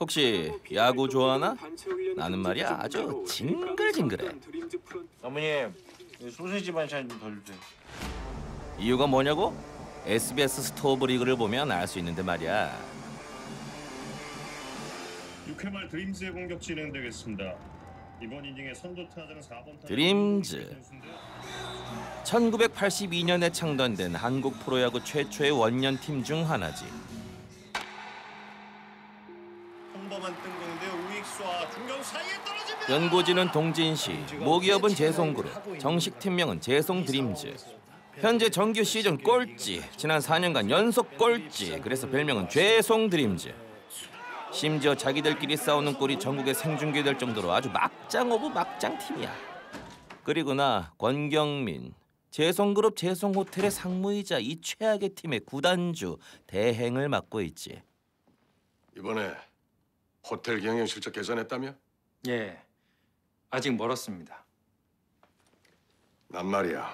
혹시 야구 좋아하나? 나는 말이야 아주 징글징글해. 어머님 이 소시지 반찬 좀 더 주세요. 이유가 뭐냐고? SBS 스토브 리그를 보면 알 수 있는데 말이야. 6회 말 드림즈의 공격 진행되겠습니다. 이번 이닝의 선두 타자는 4번 타자 드림즈. 1982년에 창단된 한국 프로야구 최초의 원년 팀 중 하나지. 연고지는 동진시, 모기업은 재송그룹, 정식 팀명은 재송 드림즈. 현재 정규 시즌 꼴찌, 지난 4년간 연속 꼴찌. 그래서 별명은 죄송 드림즈. 심지어 자기들끼리 싸우는 꼴이 전국에 생중계될 정도로 아주 막장 of 막장 팀이야. 그리고 나 권경민, 재송그룹 재송호텔의 상무이자 이 최악의 팀의 구단주 대행을 맡고 있지. 이번에 호텔 경영 실적 개선했다며? 예, 아직 멀었습니다. 난 말이야.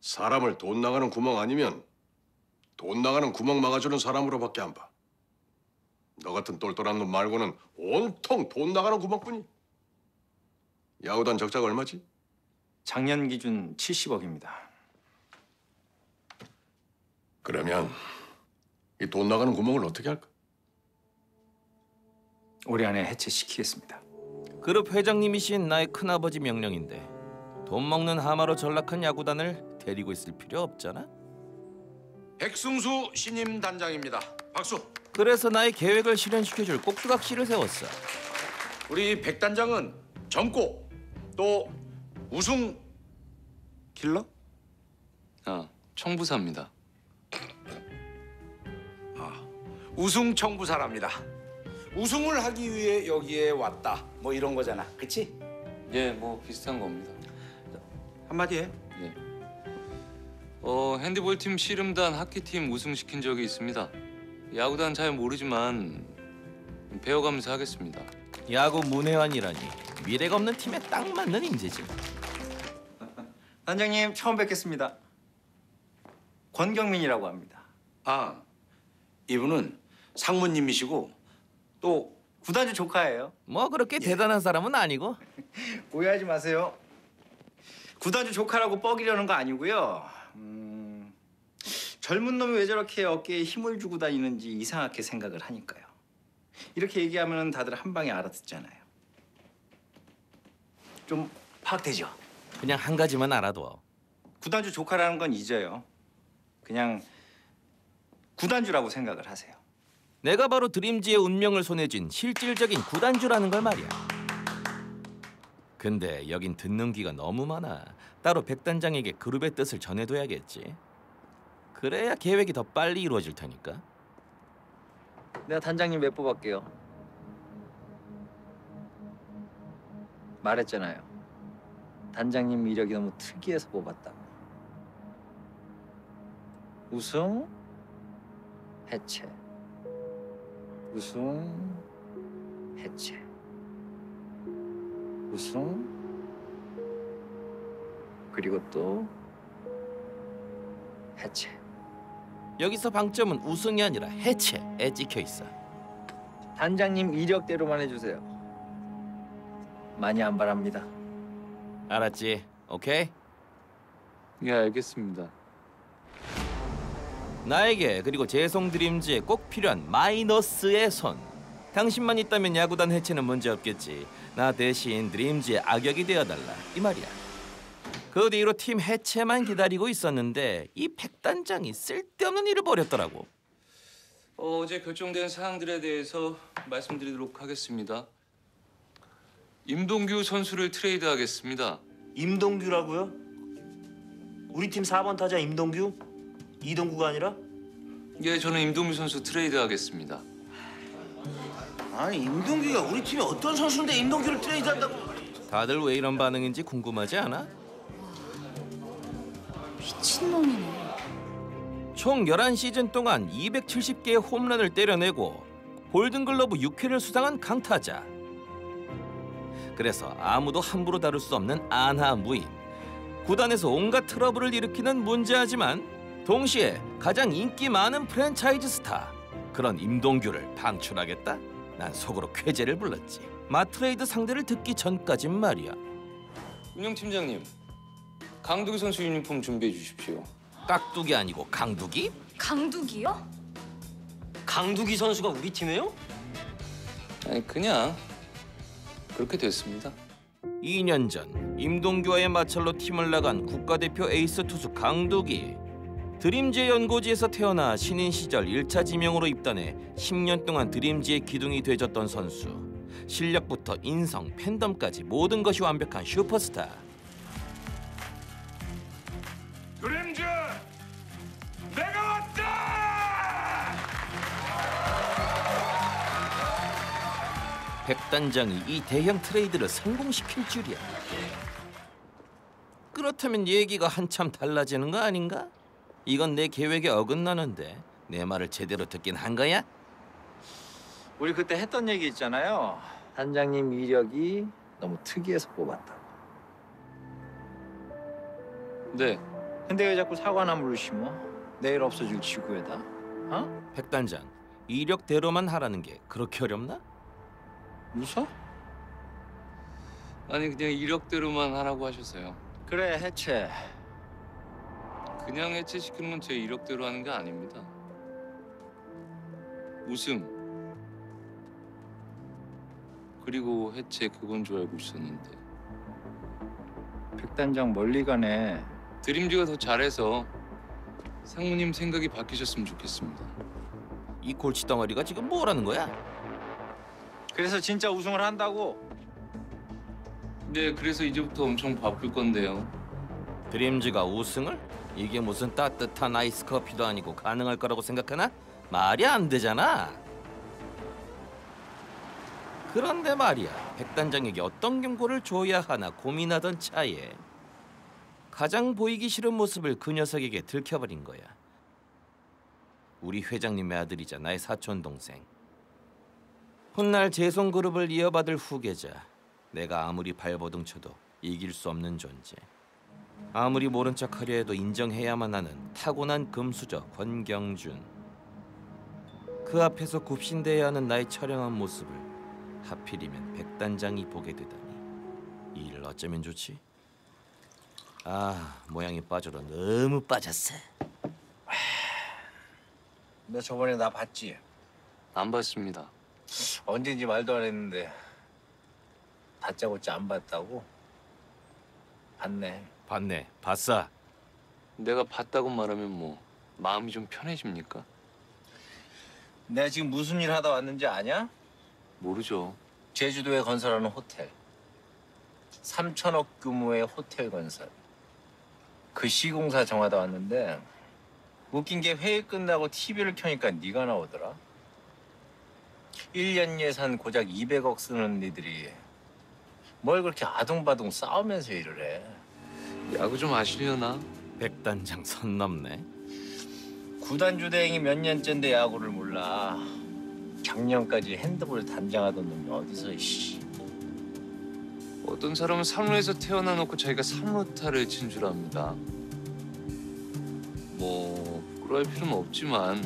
사람을 돈 나가는 구멍 아니면 돈 나가는 구멍 막아주는 사람으로밖에 안 봐. 너 같은 똘똘한 놈 말고는 온통 돈 나가는 구멍뿐이. 야구단 적자가 얼마지? 작년 기준 70억입니다. 그러면 이 돈 나가는 구멍을 어떻게 할까? 올해 안에 해체시키겠습니다. 그룹 회장님이신 나의 큰아버지 명령인데 돈 먹는 하마로 전락한 야구단을 데리고 있을 필요 없잖아. 백승수 신임 단장입니다. 박수. 그래서 나의 계획을 실현시켜줄 꼭두각시를 세웠어. 우리 백 단장은 젊고 또 우승 킬러? 아, 청부사입니다. 우승 청부사랍니다. 우승을 하기 위해 여기에 왔다. 뭐 이런 거잖아. 그치? 예, 뭐 비슷한 겁니다. 한마디 해. 예. 어, 핸드볼 팀 씨름단 하키 팀 우승시킨 적이 있습니다. 야구단 잘 모르지만 배워가면서 하겠습니다. 야구 문외한이라니 미래가 없는 팀에 딱 맞는 인재지. 단장님 처음 뵙겠습니다. 권경민이라고 합니다. 아, 이분은 상무님이시고 또 구단주 조카예요. 뭐 그렇게 대단한 사람은 아니고 오해하지 마세요. 구단주 조카라고 뻐기려는 거 아니고요. 음, 젊은 놈이 왜 저렇게 어깨에 힘을 주고 다니는지 이상하게 생각을 하니까요. 이렇게 얘기하면 다들 한 방에 알아듣잖아요. 좀 파악되죠? 그냥 한 가지만 알아둬. 구단주 조카라는 건 잊어요. 그냥 구단주라고 생각을 하세요. 내가 바로 드림즈의 운명을 손에 쥔 실질적인 구단주라는 걸 말이야. 근데 여긴 듣는 귀가 너무 많아. 따로 백 단장에게 그룹의 뜻을 전해둬야겠지. 그래야 계획이 더 빨리 이루어질 테니까. 내가 단장님 몇 뽑을게요. 말했잖아요. 단장님 이력이 너무 특이해서 뽑았다고. 우승, 해체. 우승, 해체. 우승, 그리고 또 해체. 여기서 방점은 우승이 아니라 해체에 찍혀 있어. 단장님 이력대로만 해주세요. 많이 안 바랍니다. 알았지? 오케이? 예, 알겠습니다. 나에게 그리고 재송 드림즈에 꼭 필요한 마이너스의 손. 당신만 있다면 야구단 해체는 문제 없겠지. 나 대신 드림즈의 악역이 되어달라 이 말이야. 그 뒤로 팀 해체만 기다리고 있었는데 이 백단장이 쓸데없는 일을 벌였더라고. 어, 어제 결정된 사항들에 대해서 말씀드리도록 하겠습니다. 임동규 선수를 트레이드하겠습니다. 임동규라고요? 우리 팀 4번 타자 임동규? 이동규가 아니라? 예, 저는 임동규 선수 트레이드 하겠습니다. 아니 임동규가 우리 팀에 어떤 선수인데 임동규를 트레이드한다고? 다들 왜 이런 반응인지 궁금하지 않아? 미친놈이네. 총 11시즌 동안 270개의 홈런을 때려내고 골든글러브 6회를 수상한 강타자. 그래서 아무도 함부로 다룰 수 없는 안하 무인. 구단에서 온갖 트러블을 일으키는 문제하지만 동시에 가장 인기 많은 프랜차이즈 스타. 그런 임동규를 방출하겠다? 난 속으로 쾌재를 불렀지. 맞트레이드 상대를 듣기 전까진 말이야. 운영 팀장님, 강두기 선수 유니폼 준비해 주십시오. 깍두기 아니고 강두기? 강두기요? 강두기 선수가 우리 팀이에요? 아니 그냥 그렇게 됐습니다. 2년 전 임동규와의 마찰로 팀을 나간 국가대표 에이스 투수 강두기. 드림즈 연고지에서 태어나 신인 시절 1차 지명으로 입단해 10년 동안 드림즈의 기둥이 돼줬던 선수. 실력부터 인성, 팬덤까지 모든 것이 완벽한 슈퍼스타. 드림즈 내가 왔다! 백단장이 이 대형 트레이드를 성공시킬 줄이야. 그렇다면 얘기가 한참 달라지는 거 아닌가? 이건 내 계획에 어긋나는데 내 말을 제대로 듣긴 한 거야? 우리 그때 했던 얘기 있잖아요. 단장님 이력이 너무 특이해서 뽑았다. 네, 근데 왜 자꾸 사과나무를 심어? 내일 없어질 지구에다. 어? 백단장 이력대로만 하라는 게 그렇게 어렵나? 웃어? 아니 그냥 이력대로만 하라고 하셔서요. 그래 해체. 그냥 해체시키는 건 제 이력대로 하는 게 아닙니다. 우승 그리고 해체 그건 줄 알고 있었는데 백단장 멀리 가네. 드림즈가 더 잘해서 상무님 생각이 바뀌셨으면 좋겠습니다. 이 골치덩어리가 지금 뭐라는 거야? 그래서 진짜 우승을 한다고? 네, 그래서 이제부터 엄청 바쁠 건데요. 드림즈가 우승을? 이게 무슨 따뜻한 아이스 커피도 아니고 가능할 거라고 생각하나? 말이 안 되잖아. 그런데 말이야, 백단장에게 어떤 경고를 줘야 하나 고민하던 차에 가장 보이기 싫은 모습을 그 녀석에게 들켜버린 거야. 우리 회장님의 아들이자 나의 사촌 동생. 훗날 재송 그룹을 이어받을 후계자. 내가 아무리 발버둥 쳐도 이길 수 없는 존재. 아무리 모른 척하려 해도 인정해야만 하는 타고난 금수저 권경준. 그 앞에서 굽신대야 하는 나의 처량한 모습을 하필이면 백단장이 보게 되다니 이 일을 어쩌면 좋지? 아 모양이 빠져도 너무 빠졌어. 너 저번에 나 봤지? 안 봤습니다. 언제인지 말도 안 했는데 다짜고짜 안 봤다고? 봤네. 봤네, 봤어. 내가 봤다고 말하면 뭐 마음이 좀 편해집니까? 내가 지금 무슨 일 하다 왔는지 아냐? 모르죠. 제주도에 건설하는 호텔. 3천억 규모의 호텔 건설. 그 시공사 정하다 왔는데 웃긴 게 회의 끝나고 TV를 켜니까 네가 나오더라. 1년 예산 고작 200억 쓰는 니들이 뭘 그렇게 아둥바둥 싸우면서 일을 해. 야구 좀 아시려나? 백단장 선 넘네. 구단주 대행이 몇 년째인데 야구를 몰라. 작년까지 핸드볼 단장하던 놈이 어디서 씨. 어떤 사람은 삼루에서 태어나 놓고 자기가 삼루타를 친 줄 압니다. 뭐 그럴 필요는 없지만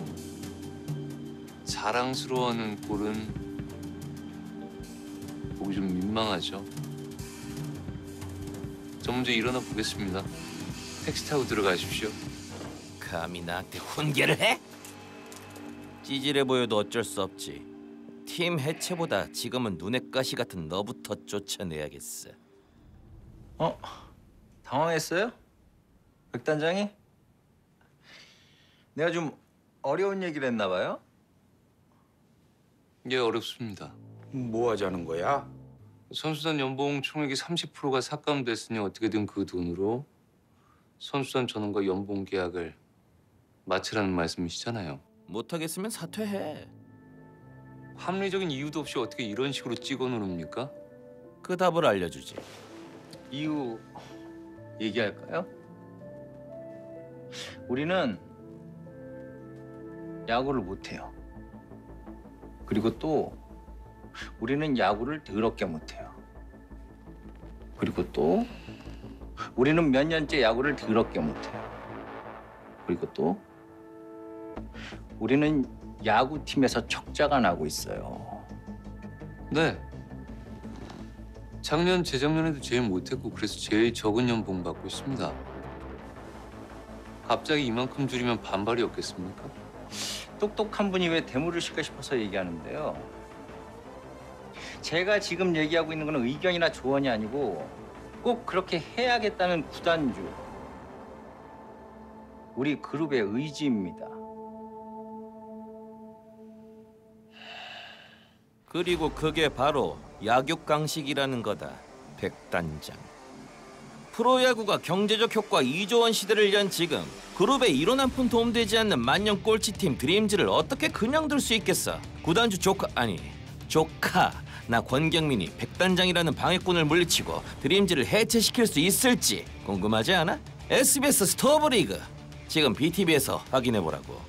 자랑스러워하는 꼴은 보기 좀 민망하죠. 저 먼저 일어나 보겠습니다. 택시 타고 들어가십시오. 감히 나한테 훈계를 해? 찌질해 보여도 어쩔 수 없지. 팀 해체보다 지금은 눈의 가시 같은 너부터 쫓아내야겠어. 어? 당황했어요? 백 단장이? 내가 좀 어려운 얘기를 했나 봐요? 예, 어렵습니다. 뭐 하자는 거야? 선수단 연봉 총액이 30%가 삭감됐으니 어떻게든 그 돈으로 선수단 전원과 연봉 계약을 마치라는 말씀이시잖아요. 못하겠으면 사퇴해. 합리적인 이유도 없이 어떻게 이런 식으로 찍어 누릅니까? 그 답을 알려주지. 이유 얘기할까요? 우리는 야구를 못해요. 그리고 또 우리는 야구를 더럽게 못해요. 그리고 또 우리는 몇 년째 야구를 더럽게 못해요. 그리고 또 우리는 야구팀에서 적자가 나고 있어요. 네. 작년 재작년에도 제일 못했고 그래서 제일 적은 연봉 받고 있습니다. 갑자기 이만큼 줄이면 반발이 없겠습니까? 똑똑한 분이 왜 대물을 실까 싶어서 얘기하는데요. 제가 지금 얘기하고 있는 건 의견이나 조언이 아니고 꼭 그렇게 해야겠다는 구단주 우리 그룹의 의지입니다. 그리고 그게 바로 약육강식이라는 거다. 백단장. 프로야구가 경제적 효과 2조 원 시대를 연 지금 그룹에 1원 한푼 도움되지 않는 만년 꼴찌팀 드림즈를 어떻게 그냥 둘 수 있겠어? 구단주 조카 아니 조카 나 권경민이 백단장이라는 방해꾼을 물리치고 드림즈를 해체시킬 수 있을지 궁금하지 않아? SBS 스토브리그 지금 BTV에서 확인해 보라고.